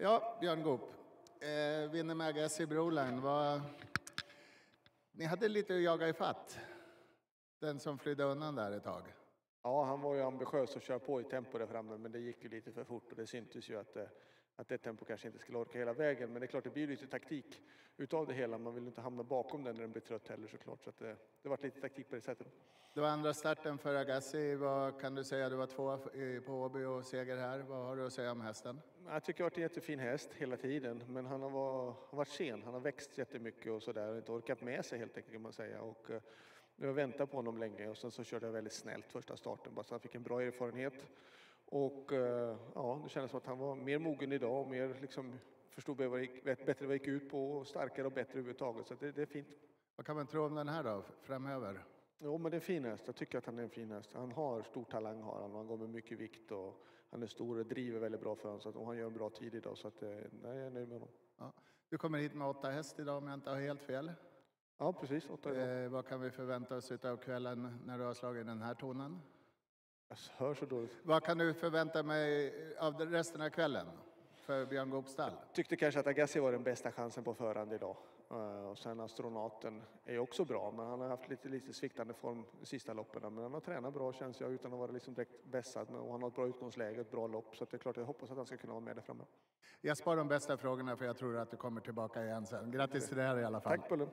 Ja, Björn Goop. Eh, vinner med Broline. Vad... Ni hade lite att jaga i fatt. Den som flydde undan där ett tag. Ja, han var ju ambitiös och kör på i tempo där framme, men det gick ju lite för fort och det syntes ju att, eh, att det tempo kanske inte skulle orka hela vägen. Men det är klart, det blir lite taktik utav det hela. Man vill inte hamna bakom den när den blir trött heller såklart. Så att det, det var lite taktik på det sättet. Det var andra starten för Agassi. Vad kan du säga? Du var två på Åby och seger här. Vad har du att säga om hästen? Jag tycker det har varit en jättefin häst hela tiden, men han har varit sen. Han har växt jättemycket och sådär inte orkat med sig helt enkelt kan man säga. Och, eh, jag väntade på honom länge och sen så körde jag väldigt snällt första starten bara så han fick en bra erfarenhet. Och eh, ja, det kändes som att han var mer mogen idag och mer liksom förstod bättre vad det gick ut på och starkare och bättre överhuvudtaget. Så det, det är fint. Vad kan man tro om den här då framöver? Jo, men det är en fin häst. Jag tycker att han är en fin häst. Han har stor talang har han. Han går med mycket vikt och han är stor och driver väldigt bra för honom. Så att, och han gör en bra tid idag så att, eh, nej, jag är nöjd med honom. Ja. Du kommer hit med åtta häst idag om jag inte har helt fel. Ja, precis. Åtta eh, vad kan vi förvänta oss av kvällen när du har slagit den här tonen? Jag hör så dåligt. Vad kan du förvänta mig av resten av kvällen? för Björn Goopstall? Tyckte kanske att Agassi var den bästa chansen på förhand idag. Eh, och sen astronauten är också bra, men han har haft lite, lite sviktande form de sista loppen. Men han har tränat bra känns jag utan att vara liksom direkt vässad. Och han har ett bra utgångsläge, ett bra lopp. Så det är klart jag hoppas att han ska kunna vara med där framme. Jag sparar de bästa frågorna för jag tror att du kommer tillbaka igen sen. Grattis till det här i alla fall. Tack Bullen.